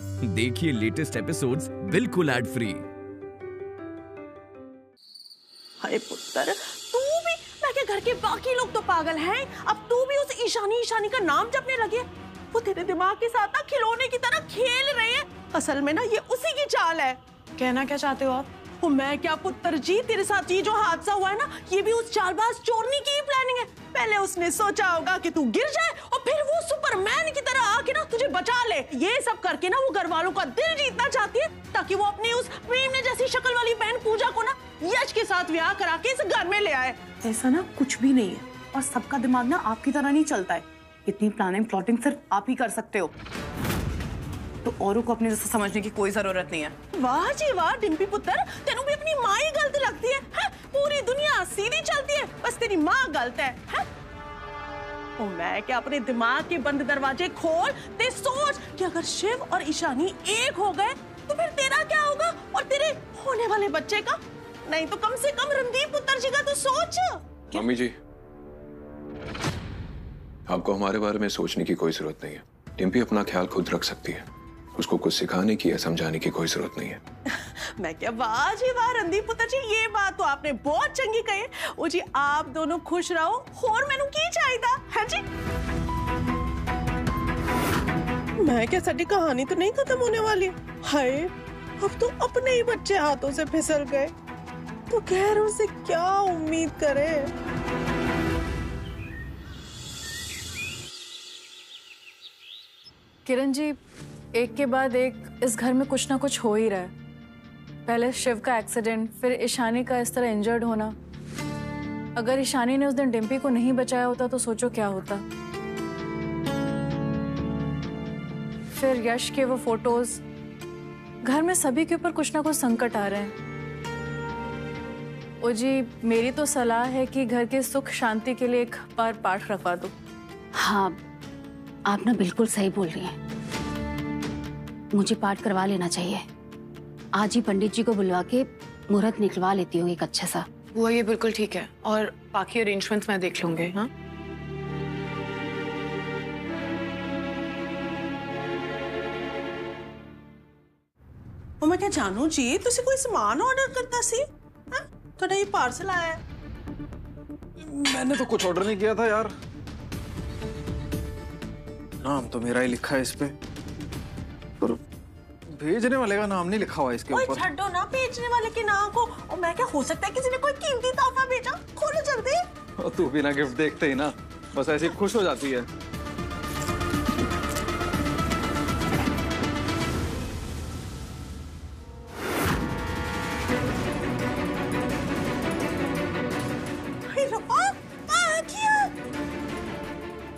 देखिए latest episodes बिल्कुल ad free अरे पुत्र तू भी मैं के घर के बाकी लोग तो पागल हैं? अब तू भी उस ईशानी ईशानी का नाम जपने लगे वो तेरे दिमाग के साथ ना खिलौने की तरह खेल रहे हैं। असल में ना ये उसी की चाल है। कहना क्या चाहते हो आप? वो मैं क्या पुत्र जी तेरे साथ, ये जो हादसा हुआ है ना, ये भी उस चालबाज चोरनी की ही प्लानिंग है। पहले उसने सोचा होगा कि तू गिर जाए, और फिर वो सुपरमैन की तरह आके ना तुझे बचा ले। ये सब करके ना वो घर वालों का दिल जीतना चाहती है, ताकि वो अपनी उस प्रेम ने जैसी शक्ल वाली बहन पूजा को ना यश के साथ ब्याह करा के इस घर में ले आए। ऐसा ना कुछ भी नहीं है, और सबका दिमाग ना आपकी तरह नहीं चलता है। इतनी प्लानिंग प्लॉटिंग सिर्फ़ आप ही कर सकते हो। तो औरों को अपने जैसा समझने की कोई ज़रूरत नहीं है। वाह जी वाह डिम्पी पुत्र तेनू भी अपनी माँ ही गलत लगती है, है? पूरी दुनिया सीधी चलती है बस तेरी माँ गलत है, है? ओ मैं क्या अपने दिमाग के बंद दरवाजे खोल ते सोच कि अगर शिव और ईशानी एक हो गए तो फिर तेरा क्या होगा और तेरे होने वाले बच्चे का? नहीं तो कम से कम रणदीप पुत्र जी का तो सोच। मम्मी जी आपको हमारे बारे में सोचने की कोई ज़रूरत नहीं है। टिम्पी अपना ख्याल खुद रख सकती है। उसको कुछ सिखाने की या समझाने की कोई ज़रूरत नहीं है। मैं क्या वाह जी वाह रणदीप पुत्र जी ये बात तो आपने बहुत चंगी कही ओ जी आप दोनों खुश रहो और मैनू की चाहिए है जी? मैं क्या साडी कहानी तो नहीं खत्म होने वाली? हाय अब तो अपने ही बच्चे हाथों से फिसल गए। तो गैरों से क्या उम्मीद करे? किरण जी एक के बाद एक, इस घर में कुछ ना कुछ हो ही रहा है। पहले शिव का एक्सीडेंट फिर ईशानी का इस तरह इंजर्ड होना। अगर ईशानी ने उस दिन डिम्पी को नहीं बचाया होता तो सोचो क्या होता। फिर यश के वो फ़ोटोज़ घर में सभी के ऊपर कुछ ना कुछ संकट आ रहे हैं। ओ जी, मेरी तो सलाह है कि घर के सुख, शांति के लिए एक बार पाठ रखवा दो। हाँ आप ना बिल्कुल सही बोल रही हैं। मुझे पाठ करवा लेना चाहिए आज ही पंडित जी को बुलवा के मुहूर्त निकलवा लेती हूँ एक अच्छा सा वो ये बिल्कुल ठीक है और बाकी अरेंजमेंट्स मैं देख लूंगी हाँ ਉਹ ਮੈਂ ਕਿਹਾ ਜਾਨੂ ਜੀ ਤੁਸੀਂ ਕੋਈ ਸਮਾਨ ਆਰਡਰ ਕਰਤਾ ਸੀ ਹਾਂ ਤੁਹਾਡਾ ਇਹ ਪਾਰਸਲ ਆਇਆ ਹੈ मैंने तो कुछ ऑर्डर नहीं किया था यार नाम तो मेरा ही लिखा है इस पे पर भेजने वाले का नाम नहीं लिखा हुआ इसके ऊपर। छड्डो ना बेचने वाले के नाम को। और मैं क्या हो सकता है किसी ने कोई कीमती तोहफा भेजा? खोलो जल्दी। और तू बिना गिफ्ट देखते ही ना बस ऐसे खुश हो जाती है।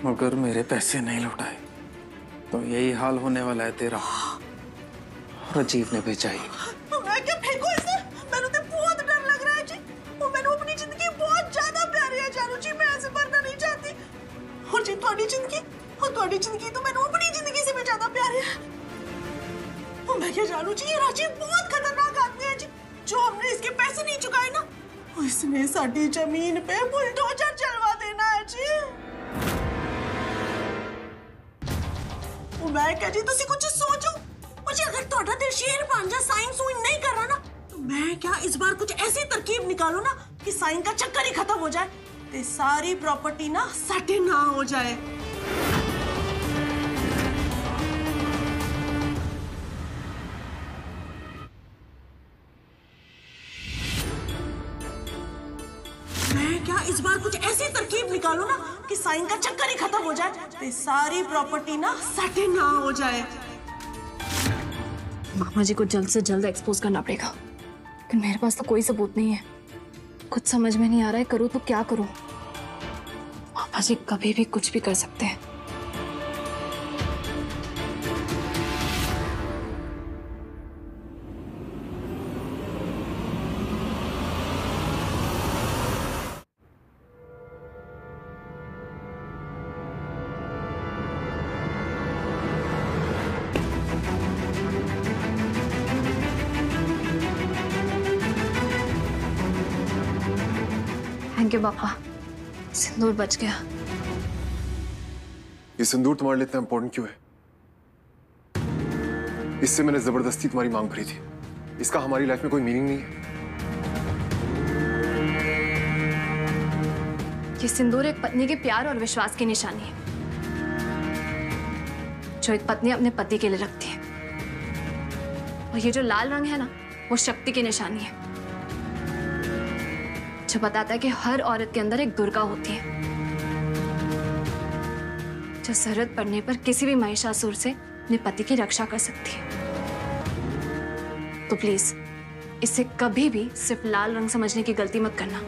मगर मेरे पैसे नहीं लौटाए तो यही हाल होने वाला है तेरा। और अजीब ने भेजा ही तो मैं क्या फेंकू इसे मैंने तो बहुत डर लग रहा है जी और मैंने अपनी जिंदगी बहुत ज्यादा प्यारी है जानू जी मैं ऐसे मरना नहीं चाहती और जी थोड़ी जिंदगी और थोड़ी जिंदगी तो मैंने अपनी जिंदगी से भी ज्यादा प्यारी है और मैं क्या जानू जी ये राजीव बहुत खतरनाक आदमी है जी जो हमने इसके पैसे नहीं चुकाए ना और इसने साडी जमीन पे बुलडोजर चलवा देना है जी ਉਹ ਮੈਂ ਕਹਾਂ ਜੀ ਤੁਸੀਂ ਕੁਝ ਸੋਚੋ मुझे अगर ਤੁਹਾਡਾ ਦਿਲ ਸ਼ੇਰ ਬਣ ਜਾ ਸਾਈਨ सुइन नहीं कर रहा ना तो मैं क्या इस बार कुछ ऐसी तरकीब निकालो ना कि साइन का चक्कर ही खत्म हो जाए ते सारी प्रॉपर्टी ना सटे ना हो जाए मैं क्या इस बार कुछ ऐसी तरकीब निकालो ना कि साइन का चक्कर ही खत्म हो जाए ते सारी प्रॉपर्टी ना सटे ना हो जाए मामा जी को जल्द से जल्द एक्सपोज करना पड़ेगा। लेकिन मेरे पास तो कोई सबूत नहीं है। कुछ समझ में नहीं आ रहा है, करूँ तो क्या करूँ? मामा जी कभी भी कुछ भी कर सकते हैं। थैंक यू पापा सिंदूर बच गया। ये सिंदूर तुम्हारे लिए इतना इंपॉर्टेंट क्यों है? इससे मैंने ज़बरदस्ती तुम्हारी मांग भरी थी। इसका हमारी लाइफ में कोई मीनिंग नहीं है। ये सिंदूर एक पत्नी के प्यार और विश्वास की निशानी है जो एक पत्नी अपने पति के लिए रखती है। और ये जो लाल रंग है ना वो शक्ति की निशानी है। जो बताता है कि हर औरत के अंदर एक दुर्गा होती है, जो ज़रूरत पड़ने पर किसी भी महिषासुर से अपने पति की रक्षा कर सकती है। तो प्लीज़ इसे कभी भी सिर्फ़ लाल रंग समझने की गलती मत करना।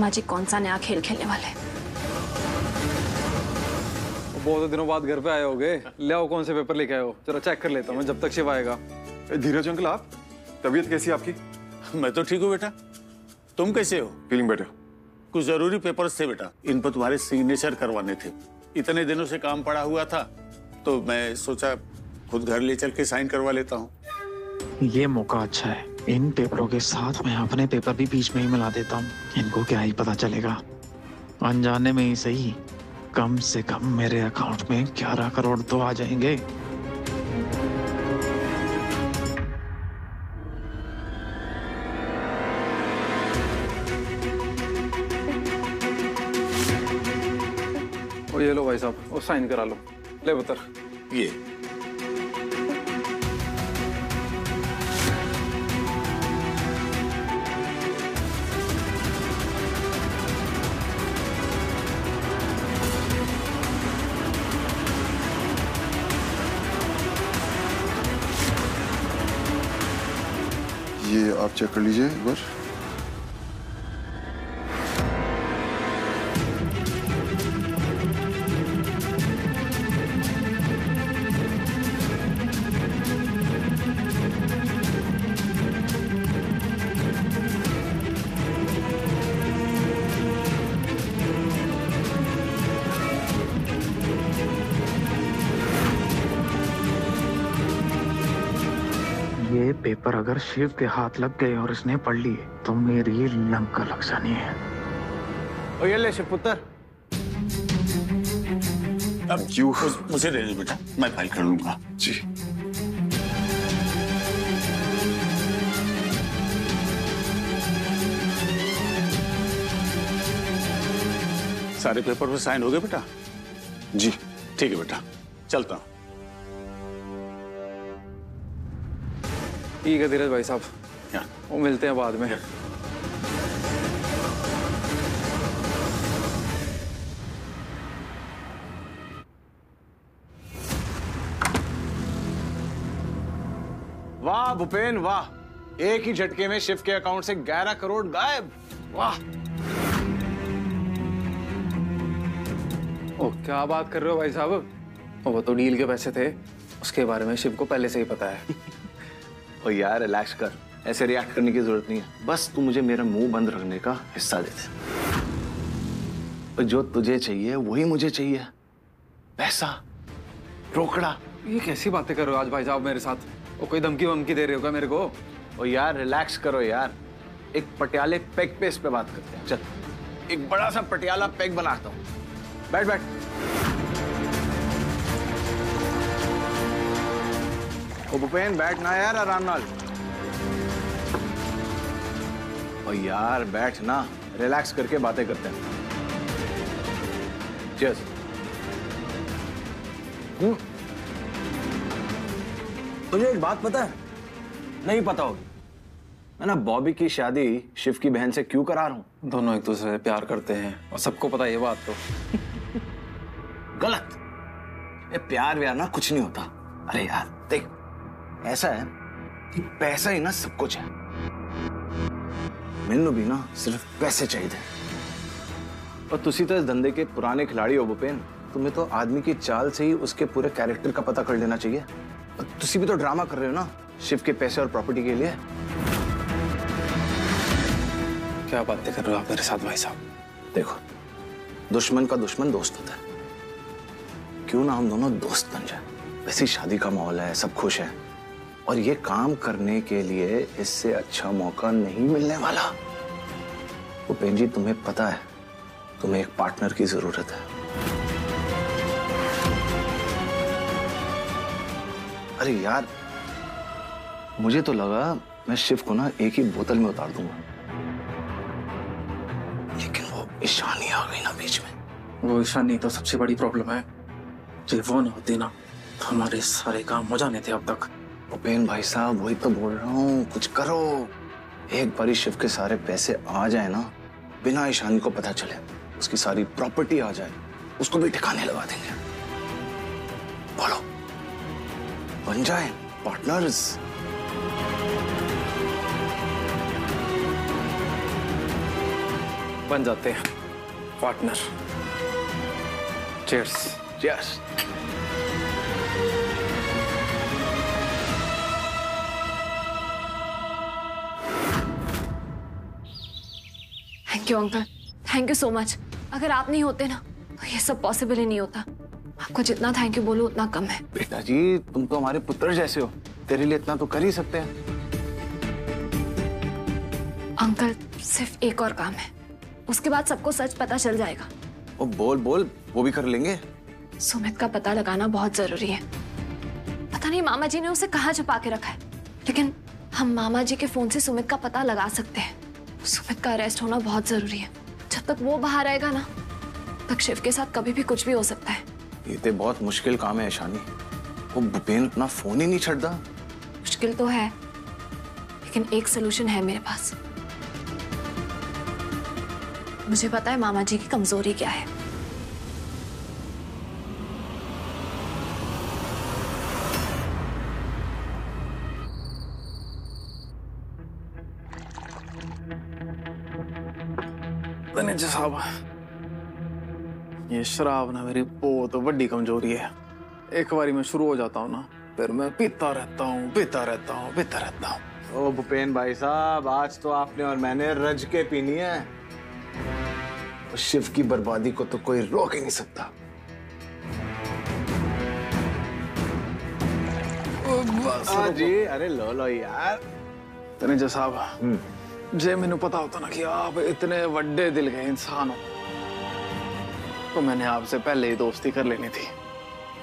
मामा जी कौन सा नया खेल खेलने वाले हैं? बहुत दिनों बाद घर पे आए होगे ले आओ कौन से पेपर लेके आए हो? जरा चेक कर लेता हूँ जब तक शिव आएगा। धीरज अंकल आप? तबीयत कैसी है आपकी? मैं तो ठीक हूँ बेटा। तुम कैसे हो? फीलिंग बेटर कुछ ज़रूरी पेपर्स थे बेटा। इन पर तुम्हारे सिग्नेचर करवाने थे। इतने दिनों से काम पड़ा हुआ था तो मैं सोचा खुद घर ले चल के साइन करवा लेता हूँ। ये मौका अच्छा है। इन पेपरों के साथ मैं अपने पेपर भी बीच में ही मिला देता हूँ। इनको क्या ही पता चलेगा। अनजाने में ही सही। कम से कम मेरे अकाउंट में ग्यारह करोड़ तो आ जाएँगे। और ये लो भाई साहब वो साइन करा लो। ले बतर ये। आप चेक कर लीजिए एक बार। ये पेपर अगर शिव के हाथ लग गए और इसने पढ़ लिए तो मेरी लंका लग जानी है। और ये ले शिव पुत्र अब यू मुझ- मुझे दे दो बेटा मैं फ़ाइल कर लूँगा। जी। सारे पेपर पर साइन हो गए बेटा? जी। ठीक है बेटा चलता हूँ। ठीक है धीरज भाई साहब। वो मिलते हैं बाद में। वाह भूपेन वाह। एक ही झटके में शिव के अकाउंट से 11 करोड़ गायब। वाह। ओ क्या बात कर रहे हो भाई साहब? वो तो डील के पैसे थे। उसके बारे में शिव को पहले से ही पता है। ओ यार रिलैक्स कर। ऐसे रिएक्ट करने की ज़रूरत नहीं है। बस तू मुझे मेरा मुँह बंद रखने का हिस्सा दे दे। और जो तुझे चाहिए वही मुझे चाहिए। पैसा रोकड़ा। ये कैसी बातें कर रहे हो आज भाई साहब मेरे साथ? वो कोई धमकी वमकी दे रहे हो क्या मेरे को? ओ यार रिलैक्स करो यार। एक पटियाले पैक पे इस पे बात करते हैं। चल। एक बड़ा सा पटियाला पैक बनाता हूँ। बैठ बैठ। ओ भूपेन बैठ ना यार आराम नाल। ओ यार बैठ ना रिलैक्स करके बातें करते हैं। Cheers. हम्म। तुझे एक बात पता है? नहीं पता होगी। मैं ना बॉबी की शादी शिव की बहन से क्यों करा रहा हूँ? दोनों एक दूसरे से प्यार करते हैं और सबको पता है ये बात तो। गलत। ये प्यार व्यार ना कुछ नहीं होता। अरे यार देख ऐसा है कि पैसा ही ना सब कुछ है। मैनू भी ना सिर्फ़ पैसे चाहिए और तुसी तो इस धंधे के पुराने खिलाड़ी हो, भूपेन। तुम्हें तो आदमी की चाल से ही उसके पूरे कैरेक्टर का पता कर लेना चाहिए। और तुसी भी तो ड्रामा कर रहे हो ना, शिव के पैसे और प्रॉपर्टी के लिए। क्या बातें कर रहे हो आप मेरे साथ, भाई साहब? देखो, दुश्मन का दुश्मन दोस्त होता है। क्यों ना हम दोनों दोस्त बन जाए? वैसी शादी का माहौल है, सब खुश हैं। और ये काम करने के लिए इससे अच्छा मौका नहीं मिलने वाला। उपेन जी, तुम्हें पता है, तुम्हें एक पार्टनर की ज़रूरत है। अरे यार, मुझे तो लगा मैं शिव को ना एक ही बोतल में उतार दूँगा। लेकिन वो ईशानी आ गई ना बीच में। वो ईशानी तो सबसे बड़ी प्रॉब्लम है। जो वो ना होती ना हमारे सारे काम हो जाने थे अब तक। उपेन भाई साहब, वही तो बोल रहा हूँ, कुछ करो। एक बारी शिव के सारे पैसे आ जाए ना, बिना ईशानी को पता चले, उसकी सारी प्रॉपर्टी आ जाए, उसको भी ठिकाने लगा देंगे। बोलो। बन जाए, पार्टनर्स। बन जाते हैं, partner. Cheers yes thank you uncle. Thank you so much अगर आप नहीं होते ना तो ये सब पॉसिबल ही नहीं होता। आपको जितना थैंक यू बोलूँ उतना कम है। बेटा जी तुम तो हमारे पुत्र जैसे हो। तेरे लिए इतना तो कर ही सकते हैं। अंकल सिर्फ़ एक और काम है। उसके बाद सबको सच पता चल जाएगा। वो बोल बोल वो भी कर लेंगे। सुमित का पता लगाना बहुत ज़रूरी है। पता नहीं मामा जी ने उसे कहाँ छुपा के रखा है। लेकिन हम मामा जी के फ़ोन से सुमित का पता लगा सकते हैं। सुमित का अरेस्ट होना बहुत ज़रूरी है। जब तक वो बाहर आएगा ना तक शिव के साथ कभी भी कुछ भी हो सकता है। ये तो बहुत मुश्किल काम है ईशानी। वो भूपेन अपना फ़ोन ही नहीं छड़ता। मुश्किल तो है लेकिन एक सोल्यूशन है मेरे पास। मुझे पता है मामा जी की कमज़ोरी क्या है। साहब। ये शराब ना मेरी बहुत बड़ी कमज़ोरी है। एक बारी मैं शुरू हो जाता हूँ ना फिर मैं पीता रहता हूँ पीता रहता हूँ पीता रहता हूँ। ओ भूपेन भाई साहब आज तो आपने और मैंने रज के पीनी है। शिव की बर्बादी को तो कोई रोक ही नहीं सकता। हाँ जी अरे लो लो यार। मैनेजर साहब जे मैंने पता होता ना कि आप इतने बड़े दिल के इंसान। हो तो मैंने आपसे पहले ही दोस्ती कर लेनी थी।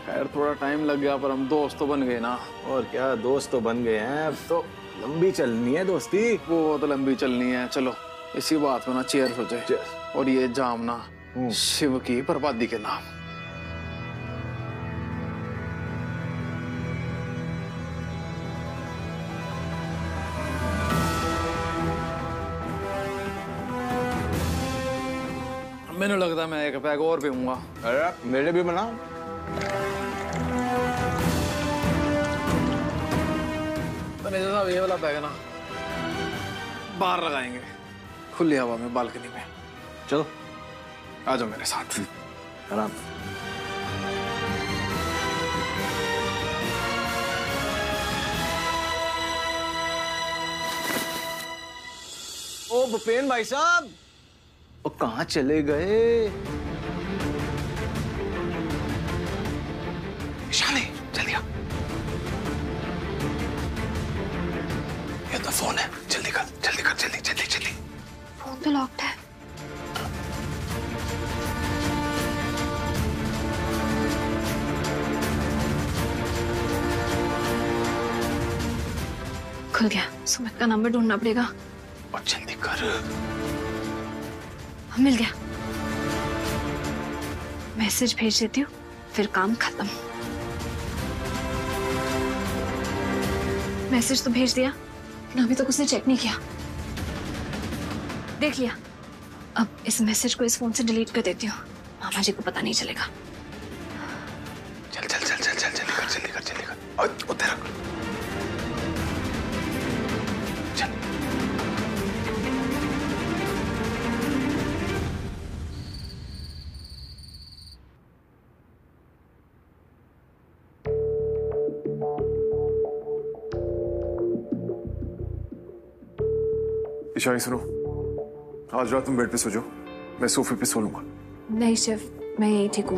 खैर थोड़ा टाइम लग गया पर हम दोस्त तो बन गए ना। और क्या दोस्त तो बन गए हैं अब तो लंबी चलनी है दोस्ती। वो तो लंबी चलनी है चलो इसी बात में ना चेयर हो जाए। और ये जामना शिव की बर्बादी के नाम। मैंने लगता है मैं एक पैक और पीऊँगा। अरे मेरे भी बनाओ। मैनेजर साहब ये वाला पैक ना बाहर लगाएँगे खुली हवा में बालकनी में। चलो आ जाओ मेरे साथ। आराम। ओ भूपेन भाई साहब वो कहाँ चले गए? शानी जल्दी आ। ये तो फ़ोन है। जल्दी कर जल्दी कर जल्दी जल्दी जल्दी। फ़ोन तो लॉक्ड है। खुल गया। सुमित का नंबर ढूंढना पड़ेगा। और जल्दी कर। मिल गया। मैसेज भेज देती हूँ, फिर काम खत्म। मैसेज तो भेज दिया लेकिन अभी तक उसने चेक नहीं किया। देख लिया। अब इस मैसेज को इस फ़ोन से डिलीट कर देती हूँ। मामा जी को पता नहीं चलेगा। चल चल चल चल चल जल्दी कर जल्दी कर जल्दी कर और उधर ईशानी सुनो। आज रात तुम बेड पे सो जाओ। मैं सोफे पे सो लूँगा। नहीं शेफ मैं यही ठीक हूँ।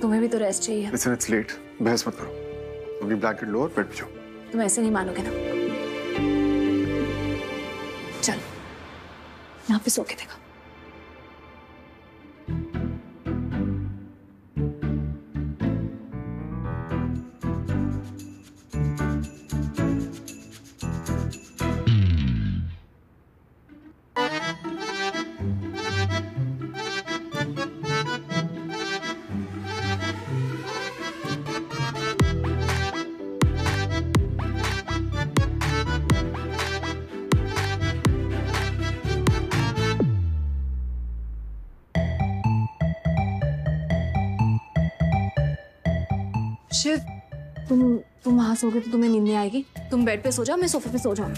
तुम्हें भी तो रेस्ट चाहिए। लिसन इट्स लेट बहस मत करो। तुम भी ब्लैंकेट लो और बेड पे जाओ। तुम ऐसे नहीं मानोगे ना। चल यहाँ पे सो के देखा। तुम तुम वहाँ सोगे तो तुम्हें नींद नहीं आएगी। तुम बेड पे सो जाओ, मैं सोफे पे सो जाऊँ।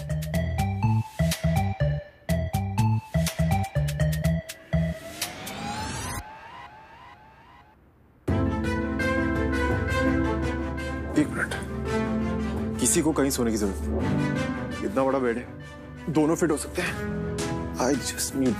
एक मिनट। किसी को कहीं सोने की ज़रूरत इतना बड़ा बेड है। दोनों फिट हो सकते हैं। आई जस्ट नीड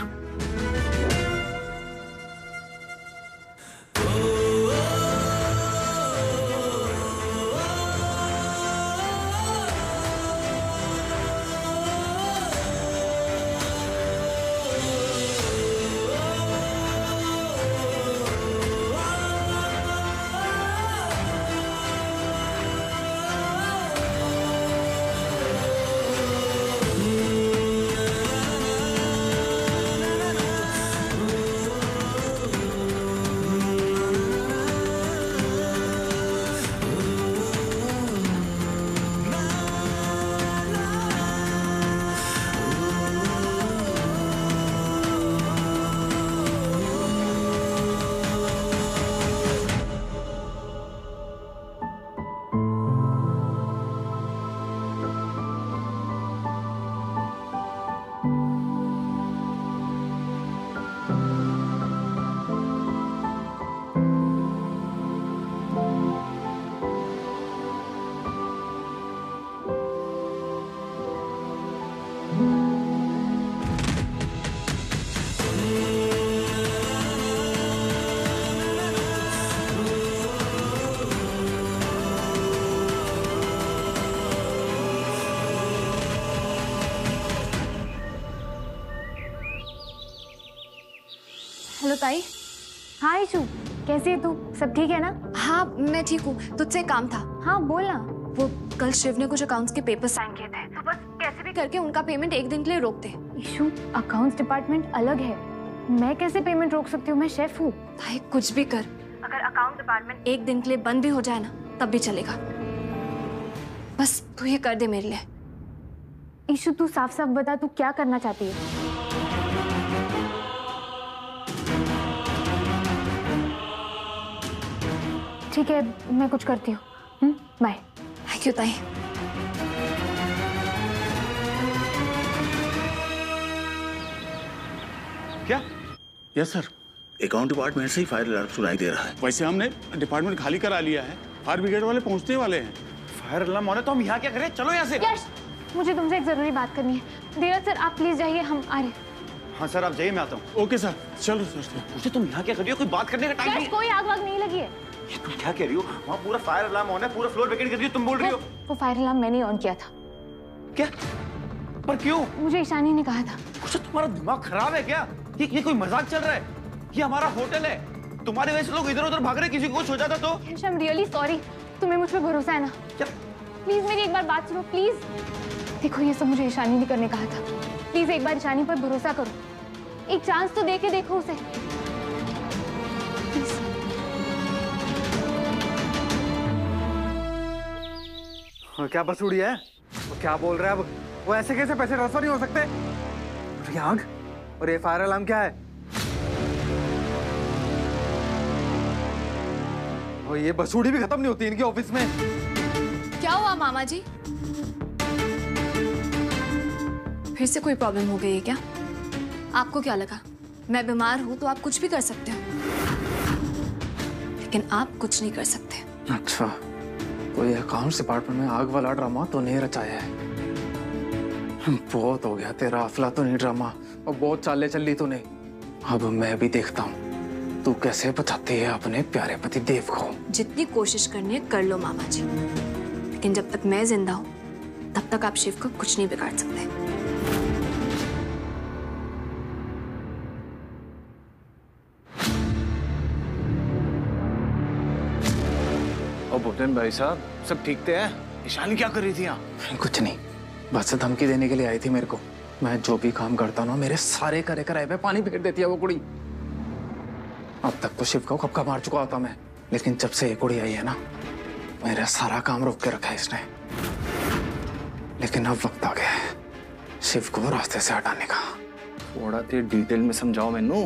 ताई हाँ इशू कैसी है तू? सब ठीक है ना? हाँ मैं ठीक हूँ। तुझसे काम था। हाँ बोल ना। वो कल शिव ने कुछ अकाउंट्स के पेपर साइन किए थे। तो बस कैसे भी करके उनका पेमेंट एक दिन के लिए रोक दे। इशू अकाउंट्स डिपार्टमेंट अलग है। मैं कैसे पेमेंट रोक सकती हूँ? मैं शेफ हूँ। ताई कुछ भी कर। अगर अकाउंट डिपार्टमेंट एक दिन के लिए बंद भी हो जाए ना तब भी चलेगा। बस तू ये कर दे मेरे लिए। इशू तू साफ़ साफ़ बता तू क्या करना चाहती है? ठीक है मैं कुछ करती हूँ। बाय थैंक यू ताई? क्या? यस सर अकाउंट डिपार्टमेंट से ही फायर अलार्म सुनाई दे रहा है। वैसे हमने डिपार्टमेंट खाली करा लिया है। फायर ब्रिगेड वाले पहुँचने वाले हैं। फायर अलार्म होने तो हम यहाँ क्या करें? चलो यहाँ से। यश मुझे तुमसे एक ज़रूरी बात करनी है। धीरज सर आप प्लीज़ जाइए हम आ रहे हैं। हाँ सर आप जाइए मैं आता हूँ। ओके सर चलो सर मुझे तुम यहाँ क्या कर रही हो? कोई बात करने का टाइम यश नहीं कोई आग वाग नहीं लगी है। ये तुम क्या कह रही हो? वहाँ पूरा फायर अलार्म ऑन है पूरा फ्लोर वेकेट कर रही हो तुम बोल रही हो। वो फायर अलार्म मैंने ऑन किया था। क्या? पर क्यों? मुझे ईशानी ने कहा था। कुछ तुम्हारा दिमाग खराब है क्या? ये ये कोई मज़ाक चल रहा है? ये हमारा होटल है। तुम्हारे वजह से लोग इधर उधर भाग रहे किसी को कुछ हो जाता तो। आई एम रियली सॉरी तुम्हें मुझ पर भरोसा है ना? प्लीज़ मेरी एक बार बात सुनो प्लीज़ देखो ये सब मुझे ईशानी ने करने कहा था। प्लीज़ एक बार ईशानी पर भरोसा करो। एक चांस तो दे के देखो उसे। प्लीज़ हाँ, क्या बस उड़ी है? वो क्या बोल रहा है? अब वो ऐसे कैसे पैसे ट्रांसफ़र नहीं हो सकते? और आग और ये फायर अलार्म क्या है? और ये बसूड़ी भी खत्म नहीं होती इनके ऑफ़िस में। क्या हुआ मामा जी फिर से कोई प्रॉब्लम हो गई है क्या? आपको क्या लगा? मैं बीमार हूँ तो आप कुछ भी कर सकते हो। लेकिन आप कुछ नहीं कर सकते। अच्छा। ये अकाउंट्स डिपार्टमेंट में आग वाला ड्रामा तो नहीं रचाया है। बहुत हो गया तेरा अफला तो नहीं ड्रामा और बहुत चाले चल ली तूने। अब मैं भी देखता हूँ, तू कैसे बचाती है अपने प्यारे पति देव को? जितनी कोशिश करनी है, कर लो मामा जी। लेकिन जब तक मैं ज़िंदा हूँ, तब तक आप शिव का कुछ नहीं बिगाड़ सकते। और भाई साहब सब ठीक थे हैं? ईशानी क्या कर रही थी यहाँ? कुछ नहीं बस धमकी देने के लिए आई थी मेरे को। मैं जो भी काम करता ना मेरे सारे करे कराए पे पानी फेर देती है वो कुड़ी। अब तक तो शिव को कब का मार चुका होता मैं लेकिन जब से ये कुड़ी आई है ना मेरा सारा काम रोक के रखा है इसने। लेकिन अब वक्त आ गया है शिव को रास्ते से हटाने का। थोड़ा देर डिटेल में समझाओ मैनू।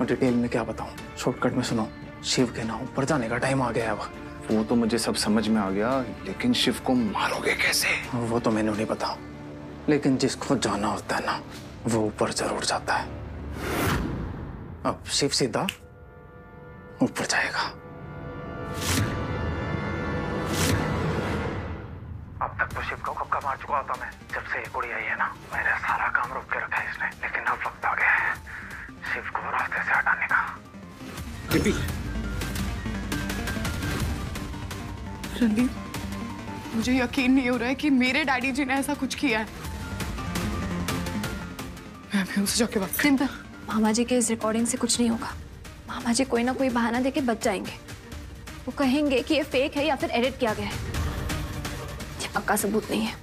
और डिटेल में क्या बताऊँ? शॉर्टकट में सुनो शिव के नाम पर जाने का टाइम आ गया है अब। वो तो मुझे सब समझ में आ गया लेकिन शिव को मारोगे कैसे? वो तो मैंने नहीं पता लेकिन जिसको जाना होता है ना वो ऊपर ज़रूर जाता है। अब शिव सीधा ऊपर जाएगा। अब तक तो शिव को कब का मार चुका होता मैं। जब से ये कुड़ी आई है ना मेरा सारा काम रोक के रखा है इसने। लेकिन अब वक्त आ गया है शिव को रास्ते से हटाने का। रणदीप मुझे यकीन नहीं हो रहा है कि मेरे डैडी जी ने ऐसा कुछ किया है। मैं अभी उनसे जाके बात सिंपल मामा जी के इस रिकॉर्डिंग से कुछ नहीं होगा। मामा जी कोई ना कोई बहाना देके बच जाएँगे। वो कहेंगे कि ये फेक है या फिर एडिट किया गया है। ये पक्का सबूत नहीं है।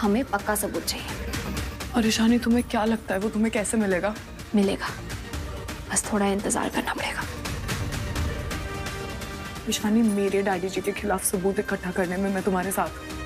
हमें पक्का सबूत चाहिए। और ईशानी तुम्हें क्या लगता है? वो तुम्हें कैसे मिलेगा? मिलेगा। बस थोड़ा इंतज़ार करना पड़ेगा। ईशानी मेरे डैडी जी के खिलाफ सबूत इकट्ठा करने में मैं तुम्हारे साथ हूँ।